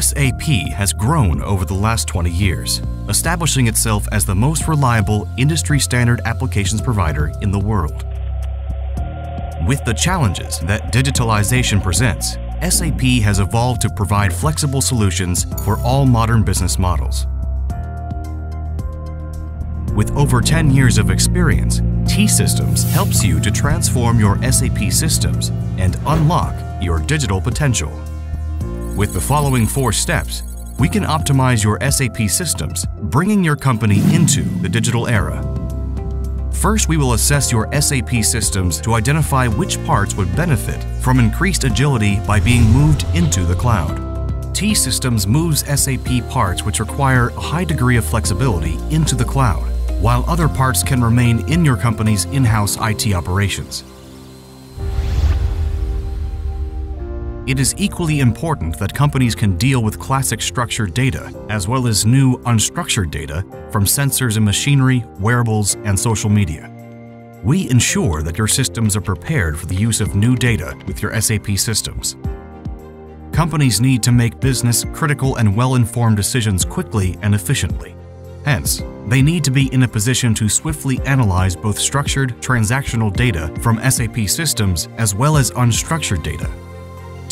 SAP has grown over the last 20 years, establishing itself as the most reliable industry standard applications provider in the world. With the challenges that digitalization presents, SAP has evolved to provide flexible solutions for all modern business models. With over 10 years of experience, T-Systems helps you to transform your SAP systems and unlock your digital potential. With the following four steps, we can optimize your SAP systems, bringing your company into the digital era. First, we will assess your SAP systems to identify which parts would benefit from increased agility by being moved into the cloud. T-Systems moves SAP parts which require a high degree of flexibility into the cloud, while other parts can remain in your company's in-house IT operations. It is equally important that companies can deal with classic structured data, as well as new unstructured data from sensors and machinery, wearables, and social media. We ensure that your systems are prepared for the use of new data with your SAP systems. Companies need to make business critical and well-informed decisions quickly and efficiently. Hence, they need to be in a position to swiftly analyze both structured, transactional data from SAP systems as well as unstructured data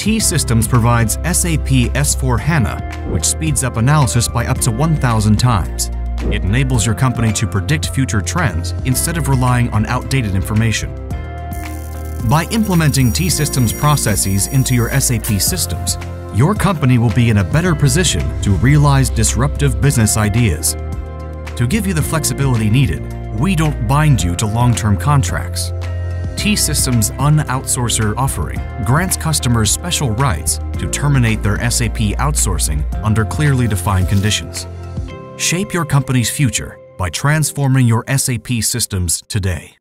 T-Systems provides SAP S4HANA, which speeds up analysis by up to 1,000 times. It enables your company to predict future trends instead of relying on outdated information. By implementing T-Systems processes into your SAP systems, your company will be in a better position to realize disruptive business ideas. To give you the flexibility needed, we don't bind you to long-term contracts. T-Systems' unoutsourcer offering grants customers special rights to terminate their SAP outsourcing under clearly defined conditions. Shape your company's future by transforming your SAP systems today.